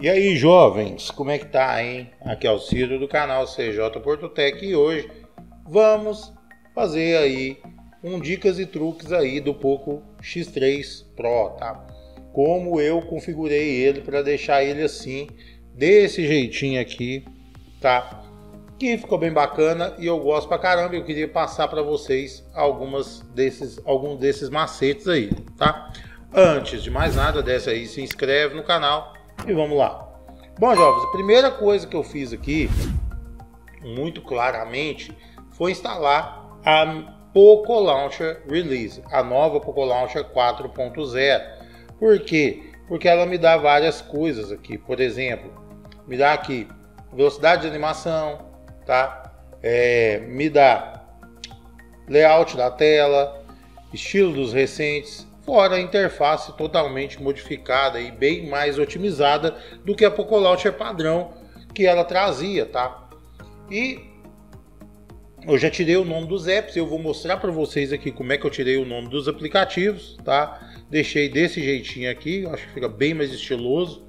E aí, jovens, como é que tá, hein? Aqui é o Ciro do canal CJ Portotec e hoje vamos fazer aí um dicas e truques aí do Poco X3 Pro, tá? Como eu configurei ele para deixar ele assim, desse jeitinho aqui, tá? Que ficou bem bacana e eu gosto pra caramba. Eu queria passar para vocês algumas desses, alguns desses macetes aí, tá? Antes de mais nada, desce aí, se inscreve no canal e vamos lá. Bom, jovens, a primeira coisa que eu fiz aqui, muito claramente, foi instalar a Poco Launcher Release, a nova Poco Launcher 4.0. Por quê? Porque ela me dá várias coisas aqui. Por exemplo, me dá aqui velocidade de animação, tá? É, me dá layout da tela, estilo dos recentes, fora a interface totalmente modificada e bem mais otimizada do que a Poco Launcher padrão que ela trazia, tá? E eu já tirei o nome dos apps, eu vou mostrar para vocês aqui como é que eu tirei o nome dos aplicativos, tá? Deixei desse jeitinho aqui, acho que fica bem mais estiloso,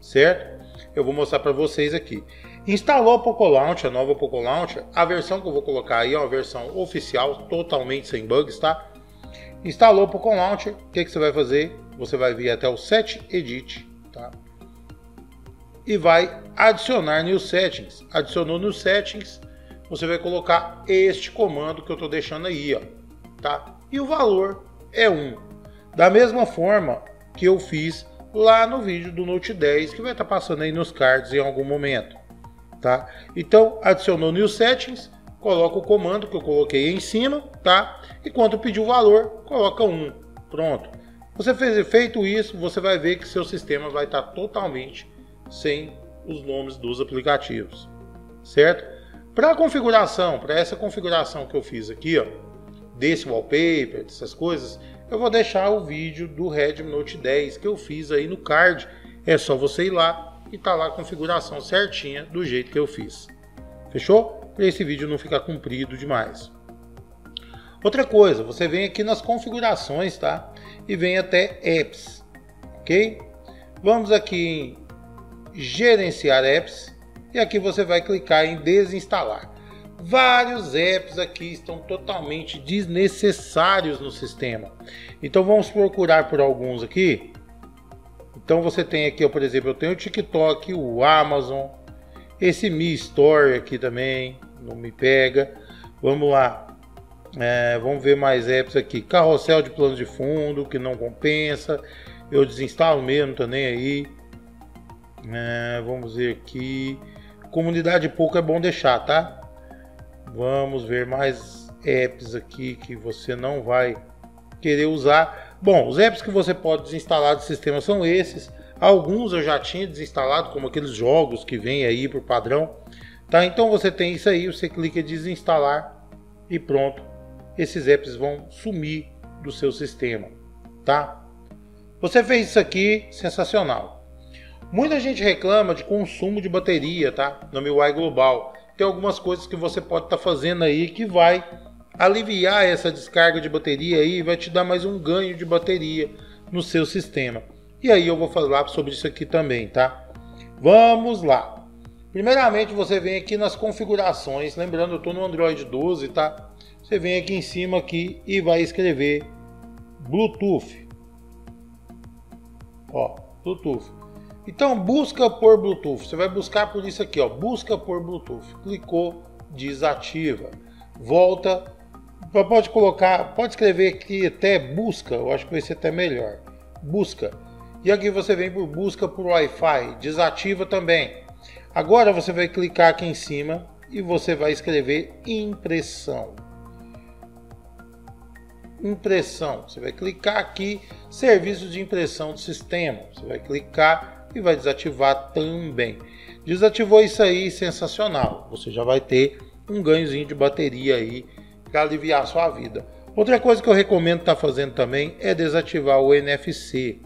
certo? Eu vou mostrar para vocês aqui. Instalou a Poco Launcher, a nova Poco Launcher, a versão que eu vou colocar aí é uma versão oficial, totalmente sem bugs, tá? Instalou o Pokémon Launcher, o que, que você vai fazer? Você vai vir até o Set Edit, tá? E vai adicionar New Settings. Adicionou New Settings, você vai colocar este comando que eu estou deixando aí, ó, tá? E o valor é 1. Da mesma forma que eu fiz lá no vídeo do Note 10, que vai estar tá passando aí nos cards em algum momento, tá? Então, adicionou New Settings, coloca o comando que eu coloquei em cima, tá? E quando pedir o valor, coloca 1. Pronto. Você fez feito isso, você vai ver que seu sistema vai estar totalmente sem os nomes dos aplicativos, certo? Para a configuração, para essa configuração que eu fiz aqui, ó, desse wallpaper, dessas coisas, eu vou deixar o vídeo do Redmi Note 10 que eu fiz aí no card. É só você ir lá e tá lá a configuração certinha do jeito que eu fiz. Fechou? para esse vídeo não ficar comprido demais. Outra coisa, você vem aqui nas configurações, tá? E vem até apps, ok? Vamos aqui em gerenciar apps e aqui você vai clicar em desinstalar. Vários apps aqui estão totalmente desnecessários no sistema. Então vamos procurar por alguns aqui. Então você tem aqui, por exemplo, eu tenho o TikTok, o Amazon, esse Mi Store aqui também, não me pega. Vamos lá. É, vamos ver mais apps aqui. Carrossel de plano de fundo, que não compensa. Eu desinstalo mesmo, tô nem aí. É, vamos ver aqui. Comunidade pouco é bom deixar, tá? Vamos ver mais apps aqui que você não vai querer usar. Bom, os apps que você pode desinstalar do sistema são esses. Alguns eu já tinha desinstalado, como aqueles jogos que vem aí por padrão. Tá? Então você tem isso aí, você clica em desinstalar e pronto. Esses apps vão sumir do seu sistema, tá? Você fez isso aqui, sensacional. Muita gente reclama de consumo de bateria, tá? No MIUI Global. Tem algumas coisas que você pode estar tá fazendo aí que vai aliviar essa descarga de bateria aí vai te dar mais um ganho de bateria no seu sistema. E aí eu vou falar sobre isso aqui também, tá? Vamos lá. Primeiramente, você vem aqui nas configurações, lembrando, eu estou no Android 12, tá? Você vem aqui em cima aqui e vai escrever Bluetooth. Ó, Bluetooth. Então, busca por Bluetooth. Você vai buscar por isso aqui, ó, busca por Bluetooth. Clicou, desativa. Volta, pode colocar, pode escrever aqui até busca, eu acho que vai ser até melhor. Busca. E aqui você vem por busca por Wi-Fi, desativa também. Agora você vai clicar aqui em cima e você vai escrever impressão. Impressão. Você vai clicar aqui, serviço de impressão do sistema. Você vai clicar e vai desativar também. Desativou isso aí, sensacional. Você já vai ter um ganhozinho de bateria aí para aliviar sua vida. Outra coisa que eu recomendo estar tá fazendo também é desativar o NFC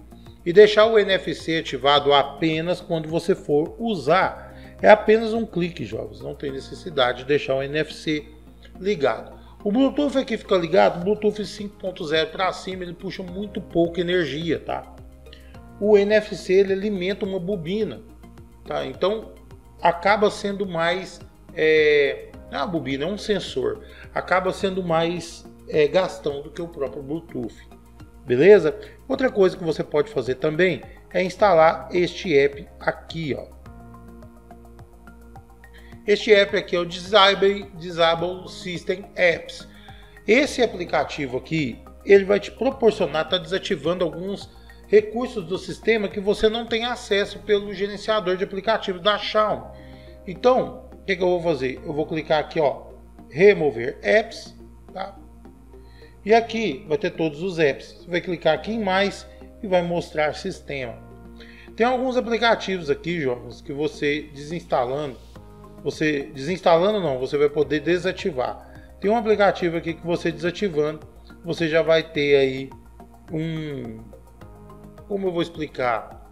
e deixar o NFC ativado apenas quando você for usar é apenas um clique, jovens. Não tem necessidade de deixar o NFC ligado. O Bluetooth aqui fica ligado, Bluetooth 5.0 para cima ele puxa muito pouca energia, tá? O NFC ele alimenta uma bobina, tá? Então acaba sendo mais é, não é uma bobina, é um sensor, acaba sendo mais é, gastão do que o próprio Bluetooth, beleza? Outra coisa que você pode fazer também é instalar este app aqui, ó. Este app aqui é o Disable, Disable System Apps. Esse aplicativo aqui, ele vai te proporcionar, estar tá desativando alguns recursos do sistema que você não tem acesso pelo gerenciador de aplicativos da Xiaomi. Então, que, que, eu vou fazer? Eu vou clicar aqui, ó, remover apps, tá? E aqui vai ter todos os apps. Você vai clicar aqui em mais e vai mostrar sistema. Tem alguns aplicativos aqui, jovens, que você desinstalando você desinstalando não, você vai poder desativar. Tem um aplicativo aqui que você desativando, você já vai ter aí um como eu vou explicar?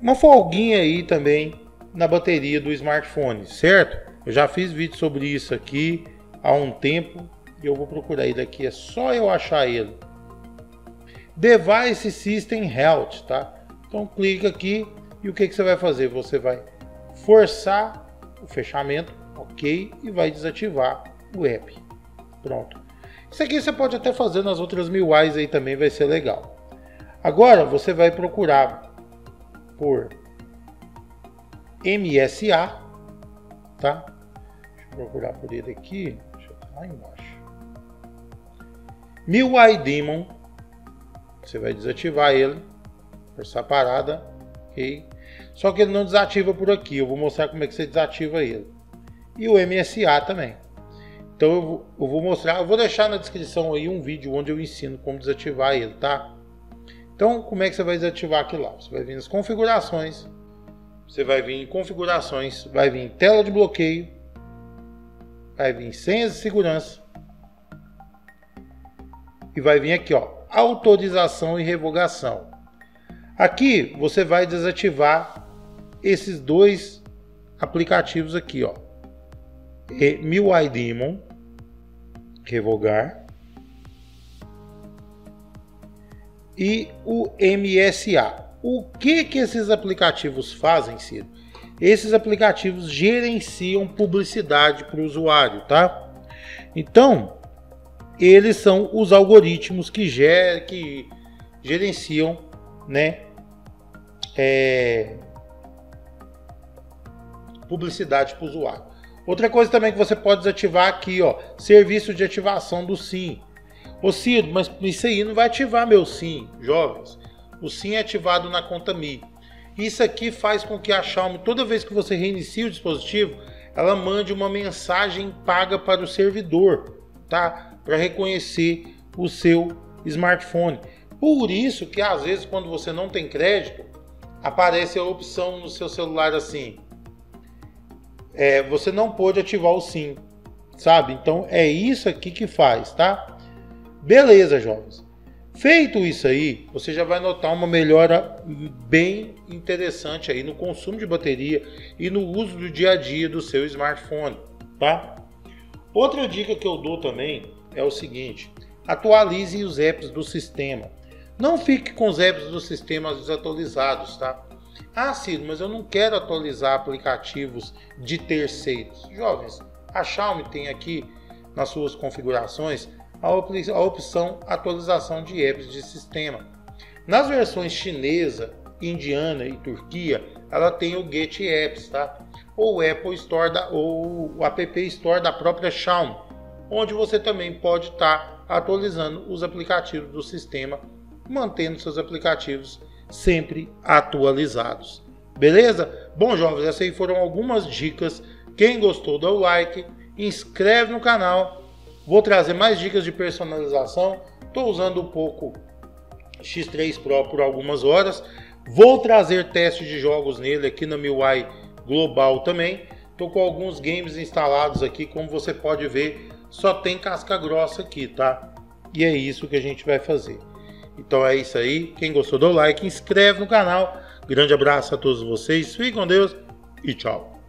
Uma folguinha aí também na bateria do smartphone, certo? Eu já fiz vídeo sobre isso aqui há um tempo e eu vou procurar ele aqui, é só eu achar ele. Device System Health, tá? Então clica aqui e o que, que você vai fazer? Você vai forçar o fechamento, ok, e vai desativar o app. Pronto. Isso aqui você pode até fazer nas outras mil aí também, vai ser legal. Agora você vai procurar por MSA, tá? Deixa eu procurar por ele aqui, deixa eu lá embaixo. MIUI Demon, você vai desativar ele, forçar a parada, ok? Só que ele não desativa por aqui. Eu vou mostrar como é que você desativa ele. E o MSA também. Então eu vou, mostrar, eu vou deixar na descrição aí um vídeo onde eu ensino como desativar ele, tá? Então, como é que você vai desativar aquilo lá? Você vai vir nas configurações, você vai vir em configurações, vai vir em tela de bloqueio, vai vir em senhas de segurança e vai vir aqui, ó, autorização e revogação. Aqui você vai desativar esses dois aplicativos aqui, ó. MIUI Demon, revogar, e o MSA. O que que esses aplicativos fazem, Ciro? Esses aplicativos gerenciam publicidade para o usuário, tá? Então, eles são os algoritmos que, ger que gerenciam, né, é, publicidade para o usuário. Outra coisa também que você pode desativar aqui, ó, serviço de ativação do SIM. Ô Ciro, mas isso aí não vai ativar meu SIM, jovens. O SIM é ativado na conta Mi. Isso aqui faz com que a Xiaomi, toda vez que você reinicia o dispositivo, ela mande uma mensagem paga para o servidor, tá? Para reconhecer o seu smartphone. Por isso que às vezes quando você não tem crédito, aparece a opção no seu celular assim: é, você não pode ativar o SIM, sabe? Então é isso aqui que faz, tá? Beleza, jovens. Feito isso aí, você já vai notar uma melhora bem interessante aí no consumo de bateria e no uso do dia a dia do seu smartphone, tá? Outra dica que eu dou também é o seguinte: atualize os apps do sistema. Não fique com os apps do sistema desatualizados, tá? Ah, Ciro, mas eu não quero atualizar aplicativos de terceiros. Jovens, a Xiaomi tem aqui nas suas configurações a, opção atualização de apps de sistema. Nas versões chinesa, indiana e Turquia, ela tem o Get Apps, tá? Ou Apple Store da, ou o App Store da própria Xiaomi, onde você também pode estar tá atualizando os aplicativos do sistema mantendo seus aplicativos sempre atualizados. Beleza? Bom, jovens, essas aí foram algumas dicas. Quem gostou, dá o like, inscreve no canal. Vou trazer mais dicas de personalização. Estou usando um pouco X3 Pro por algumas horas. Vou trazer testes de jogos nele aqui na MIUI Global também. Estou com alguns games instalados aqui, como você pode ver, só tem casca grossa aqui, tá? E é isso que a gente vai fazer. Então é isso aí. Quem gostou, dá o like, inscreve no canal. Grande abraço a todos vocês. Fiquem com Deus e tchau.